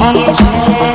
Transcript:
DJ